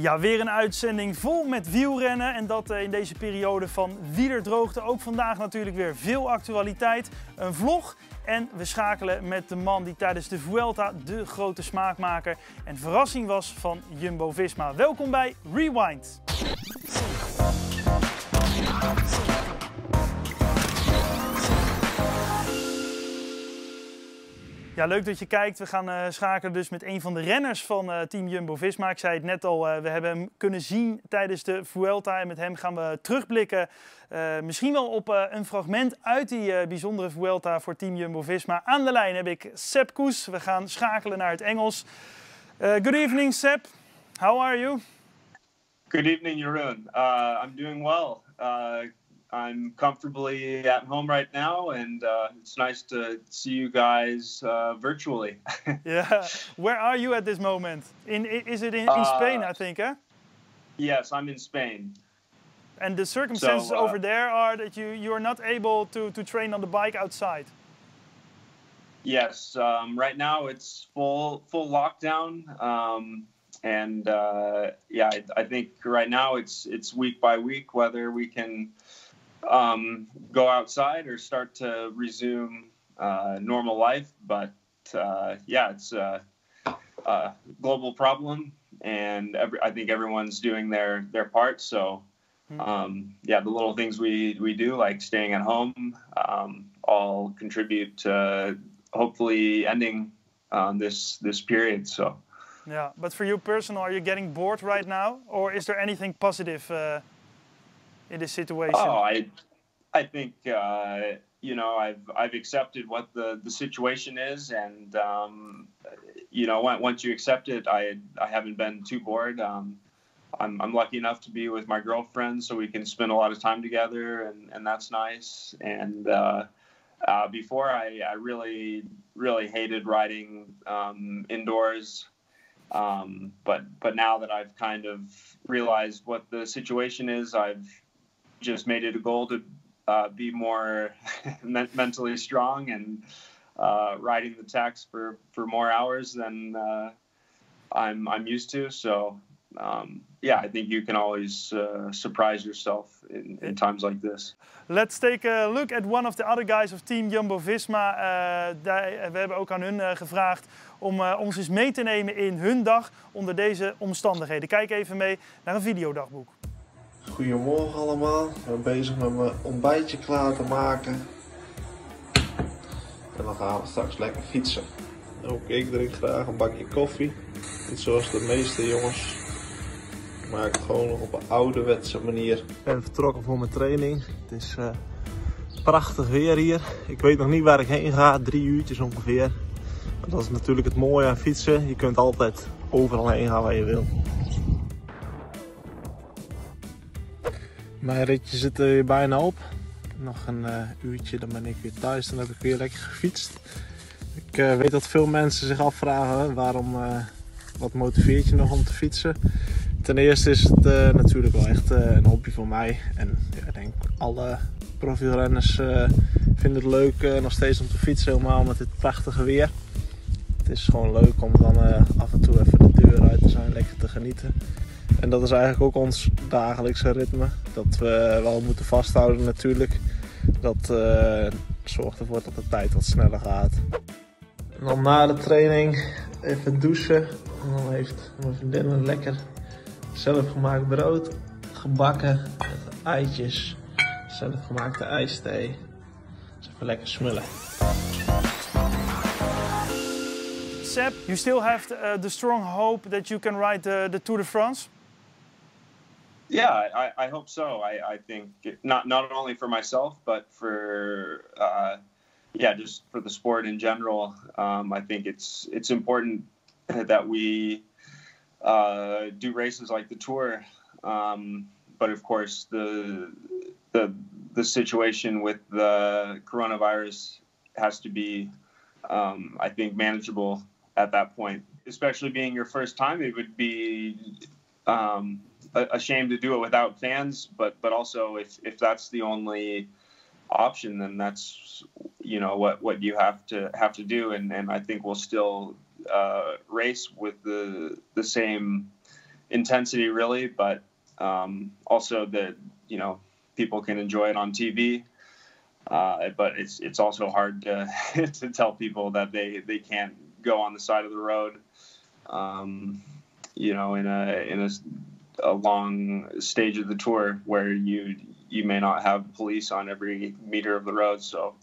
Ja, weer een uitzending vol met wielrennen en dat eh, in deze periode van wielerdroogte. Ook vandaag natuurlijk weer veel actualiteit, een vlog en we schakelen met de man die tijdens de Vuelta de grote smaakmaker en verrassing was van Jumbo-Visma. Welkom bij Rewind. Ja, leuk dat je kijkt. We gaan uh, schakelen dus met een van de renners van uh, Team Jumbo-Visma. Ik zei het net al, uh, we hebben hem kunnen zien tijdens de Vuelta. En met hem gaan we terugblikken misschien wel op een fragment uit die bijzondere Vuelta voor Team Jumbo-Visma. Aan de lijn heb ik Seb Koes. We gaan schakelen naar het Engels. good evening, Seb. How are you? Good evening, Jeroen. I'm doing well. I'm comfortably at home right now, and uh, it's nice to see you guys uh, virtually. yeah, where are you at this moment? In is it in, in uh, Spain? I think, eh? Yes, I'm in Spain. And the circumstances so, uh, over there are that you you are not able to to train on the bike outside. Yes, um, right now it's full full lockdown. Um, and uh, yeah, I, I, think right now it's it's week by week whether we can um, go outside or start to resume uh, normal life. But uh, yeah, it's a, a, global problem, and every, I think everyone's doing their their part. So hmm. um, yeah, the little things we we do, like staying at home, um, all contribute to hopefully ending um, this this period. So. Yeah, but for you personal, are you getting bored right now, or is there anything positive uh, in this situation? Oh, I, I think uh, you know I've I've accepted what the the situation is, and um, you know once you accept it, I I haven't been too bored. Um, I'm I'm lucky enough to be with my girlfriend, so we can spend a lot of time together, and and that's nice. And uh, uh, before I, I really really hated riding um, indoors. Um, but but now that I've kind of realized what the situation is, I've just made it a goal to uh, be more mentally strong and uh, riding the Tacx for, for more hours than uh, I'm I'm used to. So um, yeah, I think you can always uh, surprise yourself in, in, times like this. Let's take a look at one of the other guys of Team Jumbo-Visma. Uh, we hebben ook aan hun uh, gevraagd om ons eens mee te nemen in hun dag onder deze omstandigheden. Kijk even mee naar een videodagboek. Goedemorgen allemaal. Ik ben bezig met mijn ontbijtje klaar te maken. En dan gaan we straks lekker fietsen. Ook ik drink graag een bakje koffie. Niet zoals de meeste jongens. Maar ik gewoon nog op een ouderwetse manier. Ik ben vertrokken voor mijn training. Het is uh, prachtig weer hier. Ik weet nog niet waar ik heen ga. Drie uurtjes ongeveer. Maar dat is natuurlijk het mooie aan fietsen. Je kunt altijd overal heen gaan waar je wil. Mijn ritje zit er bijna op. Nog een uh, uurtje, dan ben ik weer thuis. Dan heb ik weer lekker gefietst. Ik uh, weet dat veel mensen zich afvragen waarom, uh, wat motiveert je nog om te fietsen. Ten eerste is het natuurlijk wel echt een hobby voor mij. En ja, ik denk alle profielrenners vinden het leuk nog steeds om te fietsen, helemaal met dit prachtige weer. Het is gewoon leuk om dan af en toe even de deur uit te zijn, lekker te genieten. En dat is eigenlijk ook ons dagelijkse ritme. Dat we wel moeten vasthouden natuurlijk. Dat uh, zorgt ervoor dat de tijd wat sneller gaat. En dan na de training even douchen. En dan heeft mijn vriendin een lekker zelfgemaakt brood gebakken eitjes, zelfgemaakte ijsthee. Even lekker smullen. Seb, you still have the, uh, the strong hope that you can ride the, the Tour de France? Yeah, I, I hope so. I, I think not not only for myself, but for uh, yeah, just for the sport in general. Um, I think it's it's important that we uh, do races like the Tour, um, but of course the the the situation with the coronavirus has to be, um, I think, manageable at that point. Especially being your first time, it would be um, ashamed to do it without fans, but but also if if that's the only option, then that's you know what what you have to have to do, and and I think we'll still uh, race with the the same intensity really, but um, also that you know people can enjoy it on TV. Uh, but it's it's also hard to, to tell people that they, they can't go on the side of the road, um, you know, in a in a, a long stage of the tour where you you may not have police on every meter of the road. So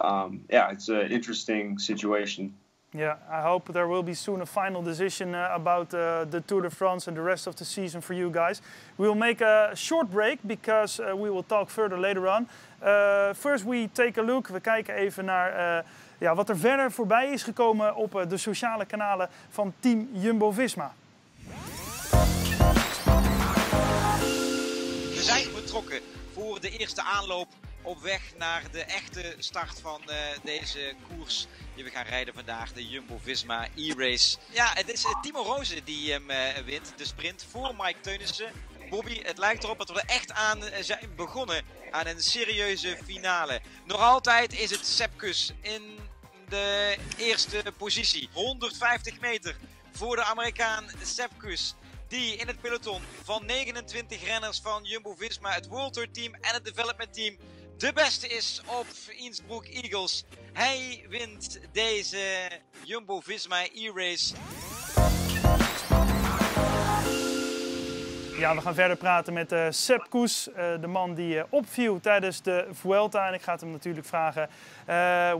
um, yeah, it's an interesting situation. Yeah, I hope there will be soon a final decision uh, about uh, the Tour de France and the rest of the season for you guys. We will make a short break because uh, we will talk further later on. Uh, first we take a look, we kijken even naar uh, ja, wat er verder voorbij is gekomen op uh, de sociale kanalen van team Jumbo-Visma. Zijn betrokken voor de eerste aanloop op weg naar de echte start van uh, deze koers die we gaan rijden vandaag. De Jumbo-Visma e-race. Ja, het is uh, Timo Rozen die hem uh, wint. De sprint voor Mike Teunissen. Bobby, het lijkt erop dat we er echt aan zijn begonnen. Aan een serieuze finale. Nog altijd is het Sepkus in de eerste positie. 150 meter voor de Amerikaan Sepkus die in het peloton van 29 renners van Jumbo-Visma, het World Tour team en het Development team de beste is op Innsbruck Eagles. Hij wint deze Jumbo-Visma e-race. Ja, we gaan verder praten met uh, Sepp Koes, uh, de man die uh, opviel tijdens de Vuelta. En ik ga het hem natuurlijk vragen,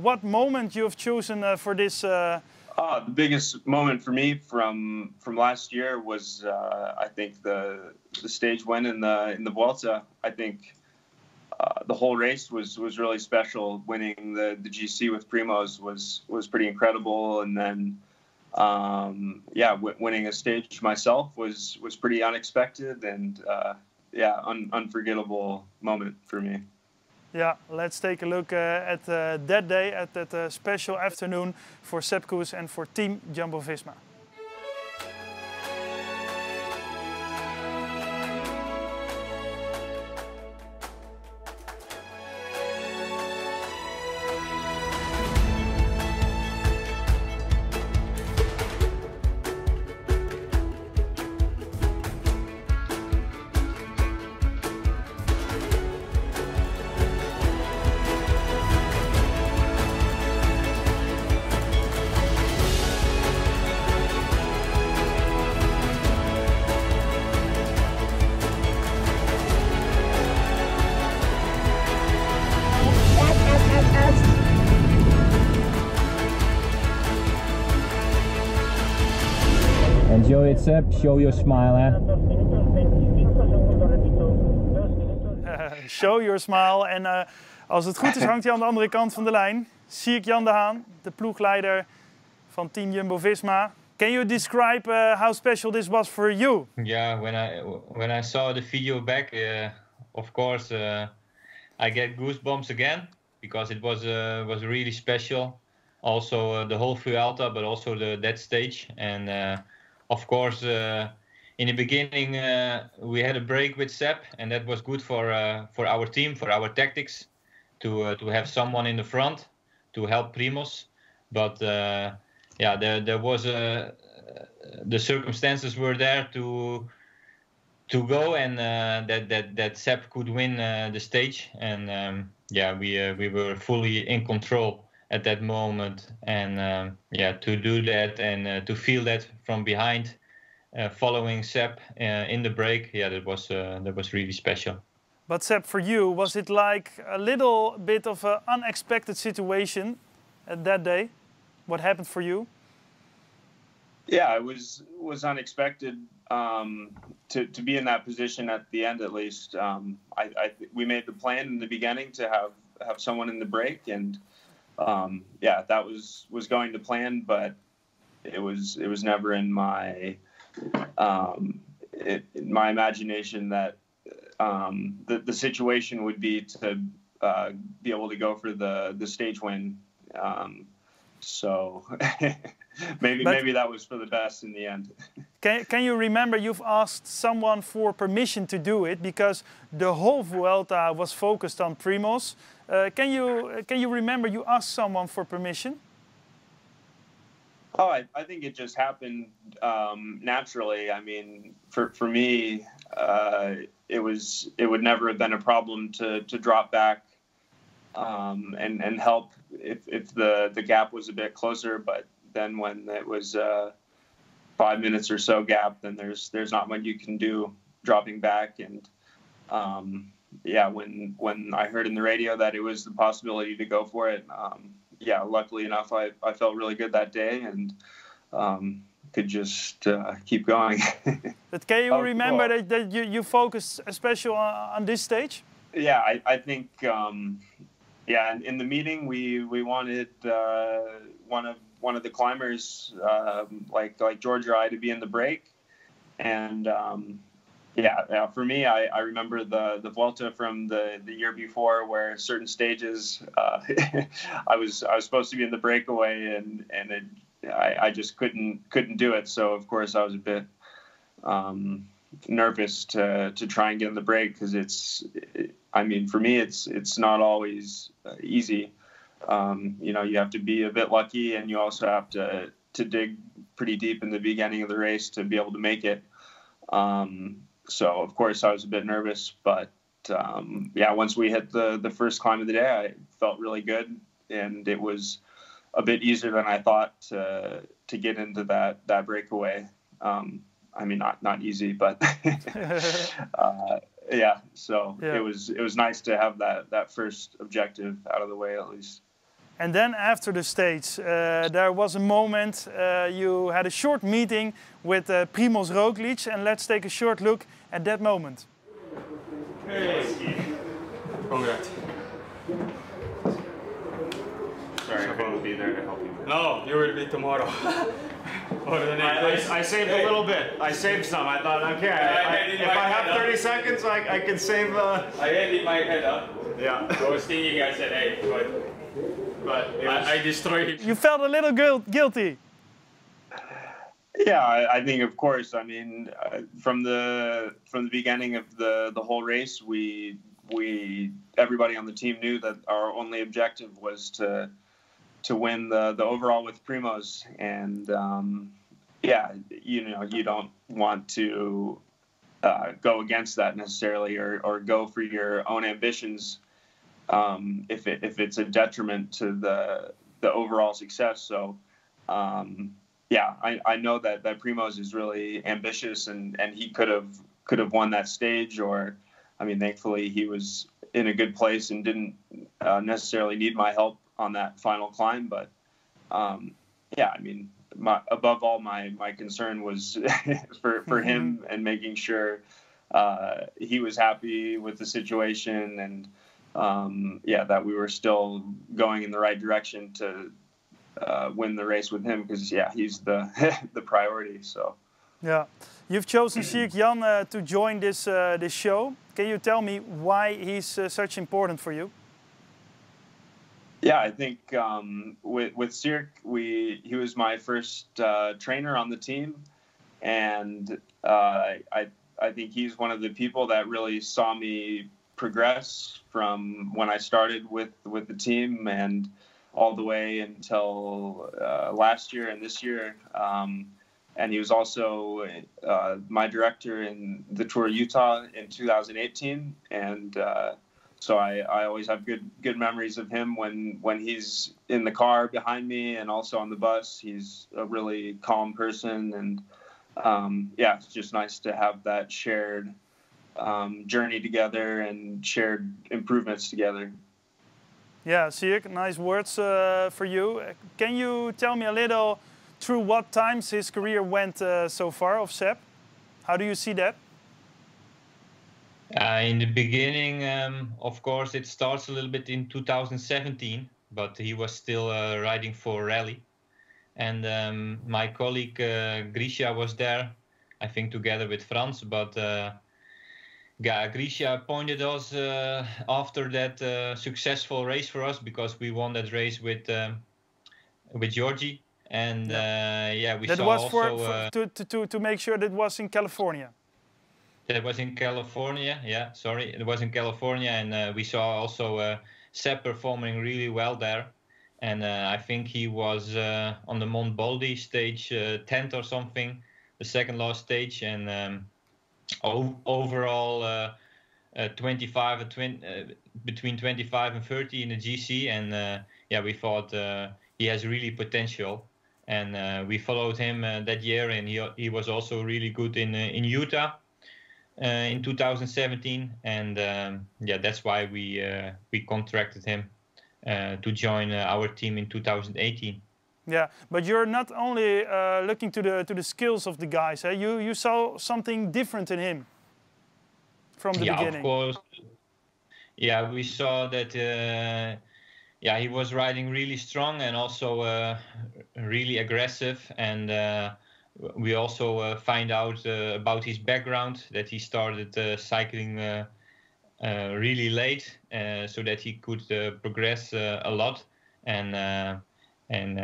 what moment you have chosen for this... Uh, the biggest moment for me from from last year was, I think, the the stage win in the in the Vuelta. I think uh, the whole race was was really special. Winning the the GC with Primoz was was pretty incredible, and then um, yeah, w- winning a stage myself was was pretty unexpected and uh, yeah, un- unforgettable moment for me. Yeah, let's take a look uh, at uh, that day, at that uh, special afternoon for Sepp and for Team Jumbo Visma. Enjoy it, Show your smile, hè? show your smile. En uh, als het goed is, hangt hij aan de andere kant van de lijn. Sierk Jan de Haan, de ploegleider van Team Jumbo-Visma. Can you describe uh, how special this was for you? Yeah, when I when I saw the video back, uh, of course, uh, I get goosebumps again because it was uh, was really special. Also, uh, the whole Vuelta, but also the that stage and of course, uh, in the beginning uh, we had a break with Sepp, and that was good for uh, for our team, for our tactics, to to have someone in the front to help Primoz. But yeah, there there was a the circumstances were there to to go and uh, that that that Sepp could win uh, the stage and um, yeah we uh, we were fully in control at that moment and um, yeah to do that and uh, to feel that from behind uh, following Sepp uh, in the break yeah that was uh, that was really special. But Sepp for you was it like a little bit of an unexpected situation at that day? What happened for you? Yeah it was was unexpected um, to, to be in that position at the end at least. Um, I, I, we made the plan in the beginning to have have someone in the break and um, yeah, that was was going to plan, but it was it was never in my um, it, in my imagination that um, the the situation would be to uh, be able to go for the the stage win. Um, so maybe but maybe that was for the best in the end. can can you remember you've asked someone for permission to do it because the whole Vuelta was focused on Primoz. Uh, can you can you remember you asked someone for permission? Oh, I, I think it just happened um, naturally. I mean, for for me, uh, it was it would never have been a problem to to drop back um, and and help if, if the the gap was a bit closer. But then when it was uh, five minutes or so gap, then there's there's not much you can do dropping back. And um, yeah, when when I heard in the radio that it was the possibility to go for it, um, yeah, luckily enough, I, I felt really good that day and um, could just uh, keep going. but can you oh, remember well, that, that you, you focused especially on, on this stage? Yeah, I, I think, um, yeah, in, in, the meeting, we, we wanted uh, one of one of the climbers, um, like like George or I, to be in the break. And um, yeah, yeah, for me, I, I remember the the Vuelta from the, the year before, where certain stages, uh, I was I was supposed to be in the breakaway, and and it, I, I just couldn't couldn't do it. So of course I was a bit um, nervous to to try and get in the break because it's, it, I mean, for me, it's it's not always uh, easy. Um, you know, you have to be a bit lucky, and you also have to to dig pretty deep in the beginning of the race to be able to make it. Um, so of course I was a bit nervous, but um, yeah, once we hit the the first climb of the day, I felt really good, and it was a bit easier than I thought to to get into that that breakaway. Um, I mean, not not easy, but uh, yeah. So yeah. it was it was nice to have that that first objective out of the way at least. And then after the stage, uh, there was a moment uh, you had a short meeting with uh, Primoz Roglic, and let's take a short look at that moment. Hey, congrats. Sorry, I couldn't be there to help you. No, you will be tomorrow. or the next I, I, I saved hey. a little bit. I saved some. I thought, okay, I, if I have 30 up. seconds, I, I can save. Uh... I had in my head up. Yeah. I was thinking, I said, hey, but but I, I, destroyed it. You felt a little guilty. Yeah, I, I, think of course. I mean, uh, from the from the beginning of the the whole race, we we everybody on the team knew that our only objective was to to win the the overall with Primoz, and um, yeah, you know, you don't want to uh, go against that necessarily, or or go for your own ambitions um, if it if it's a detriment to the the overall success. So um, yeah, I, I know that that Primoz is really ambitious and and he could have could have won that stage or I mean thankfully he was in a good place and didn't uh, necessarily need my help on that final climb but um, yeah I mean my, above all my my concern was for for mm-hmm. him and making sure uh, he was happy with the situation and um, yeah, that we were still going in the right direction to uh, win the race with him because yeah, he's the the priority. So. Yeah, you've chosen Sierk Jan uh, to join this uh, this show. Can you tell me why he's uh, such important for you? Yeah, I think um, with with Sierk, we he was my first uh, trainer on the team, and uh, I I think he's one of the people that really saw me progress from when I started with with the team and all the way until uh, last year and this year. Um, and he was also uh, my director in the Tour of Utah in 2018, and uh, so I, I always have good good memories of him when when he's in the car behind me and also on the bus. He's a really calm person, and um, yeah, it's just nice to have that shared um, journey together and shared improvements together. Yeah, Sierk, nice words uh, for you. Can you tell me a little through what times his career went uh, so far of Sepp? How do you see that? Uh, in the beginning, um, of course, it starts a little bit in 2017, but he was still uh, riding for Rally. And um, my colleague uh, Grischa was there, I think together with Franz, but uh, yeah, Grischa appointed us uh, after that uh, successful race for us because we won that race with um, with Georgie, and yeah, uh, yeah we that saw was also for, for uh, to, to to make sure that was in California. That was in California. Yeah, sorry, it was in California, and uh, we saw also uh, Sepp performing really well there, and I think he was on the Mont Baldy stage 10th or something, the second last stage, and um, overall. Uh, uh 25 uh, and 20, uh, between 25 and 30 in the GC, and uh, yeah, we thought uh, he has really potential, and we followed him that year, and he he was also really good in in Utah. in 2017, and um, yeah, that's why we we contracted him to join our team in 2018. Yeah, but you're not only uh, looking to the to the skills of the guys. Eh? You you saw something different in him from the yeah, beginning. of course. Yeah, we saw that. Uh, yeah, he was riding really strong and also uh, really aggressive. And uh, we also uh, find out uh, about his background that he started uh, cycling really late, so that he could progress a lot. And and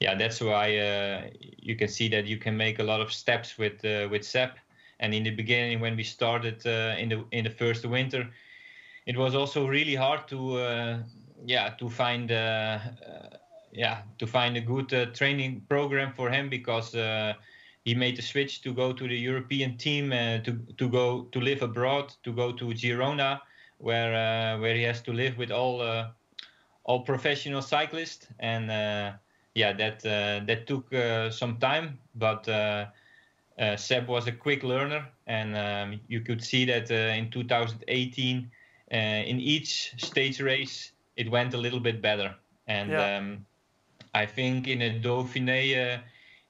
yeah, that's why you can see that you can make a lot of steps with with Sepp and in the beginning, when we started uh, in the in the first winter, it was also really hard to uh, yeah to find uh, yeah to find a good training program for him because he made the switch to go to the European team uh, to to go to live abroad to go to Girona where uh, where he has to live with all uh, all professional cyclists and yeah that that took some time but uh, Sepp was a quick learner, and um, you could see that uh, in 2018, uh, in each stage race, it went a little bit better. And yeah. um, I think in a Dauphiné, uh,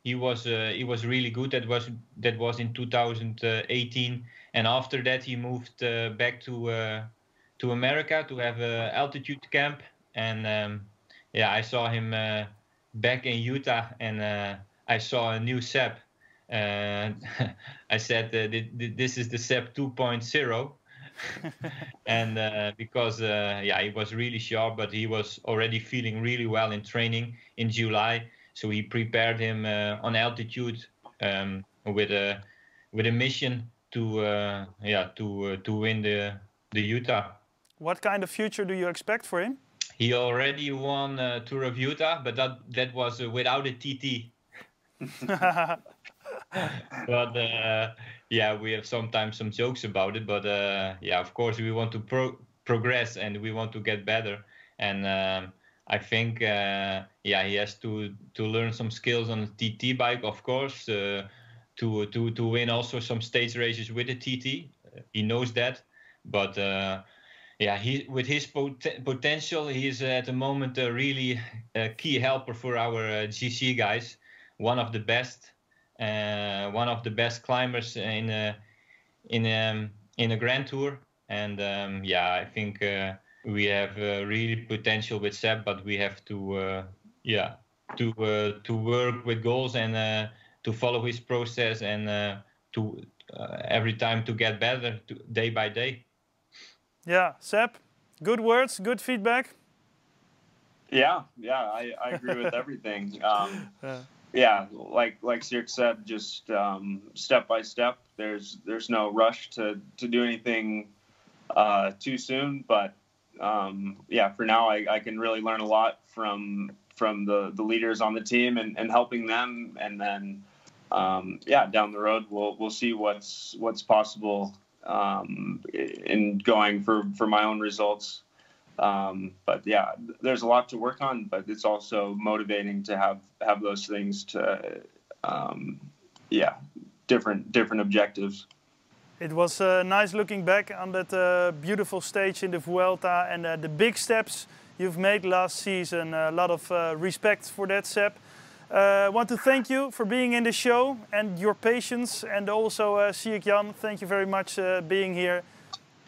he was uh, he was really good. That was that was in 2018, and after that he moved uh, back to to America to have a altitude camp. And um, yeah, I saw him back in Utah, and I saw a new Sepp and I said uh, this is the SEP 2.0. and uh, because uh, yeah he was really sharp but he was already feeling really well in training in July. So he prepared him uh, on altitude um, with a with a mission to uh, yeah to uh, to win the the Utah. What kind of future do you expect for him he already won Tour of Utah but that that was without a TT but uh, yeah, we have sometimes some jokes about it. But uh, yeah, of course, we want to pro- progress and we want to get better. And um, I think uh, yeah, he has to to learn some skills on the TT bike, of course, uh, to to to win also some stage races with the TT. He knows that, but. Uh, yeah, he with his pot- potential, he is at the moment a really key helper for our GC guys. One of the best, uh, one of the best climbers in a, in a, in a Grand Tour. And um, yeah, I think uh, we have uh, really potential with Sepp, but we have to yeah to to work with goals and to follow his process and to every time to get better to, day by day. Yeah, Sepp, good words, good feedback. Yeah, yeah, I, I agree with everything. Um, yeah yeah, like like Sierk said, just um, step by step. There's there's no rush to to do anything uh, too soon, but um, yeah, for now I, I can really learn a lot from from the the leaders on the team and, and helping them, and then um, yeah, down the road we'll we'll see what's what's possible um, in going for for my own results. Um, but yeah, there's a lot to work on, but it's also motivating to have have those things to, um, yeah, different different objectives. It was uh, nice looking back on that uh, beautiful stage in the Vuelta and uh, the big steps you've made last season. A lot of uh, respect for that, Sepp. I uh, want to thank you for being in the show and your patience, and also uh, Sierk Jan. Thank you very much being here.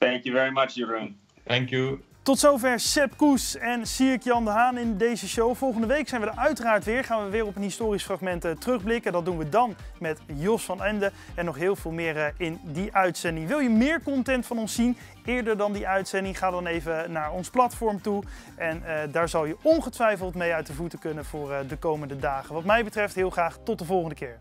Thank you very much, Jeroen. Thank you. Tot zover Sepp Koes en Sierk Jan de Haan in deze show. Volgende week zijn we er uiteraard weer. Gaan we weer op een historisch fragment uh, terugblikken. Dat doen we dan met Jos van Ende en nog heel veel meer uh, in die uitzending. Wil je meer content van ons zien eerder dan die uitzending? Ga dan even naar ons platform toe. En uh, daar zal je ongetwijfeld mee uit de voeten kunnen voor de komende dagen. Wat mij betreft heel graag tot de volgende keer.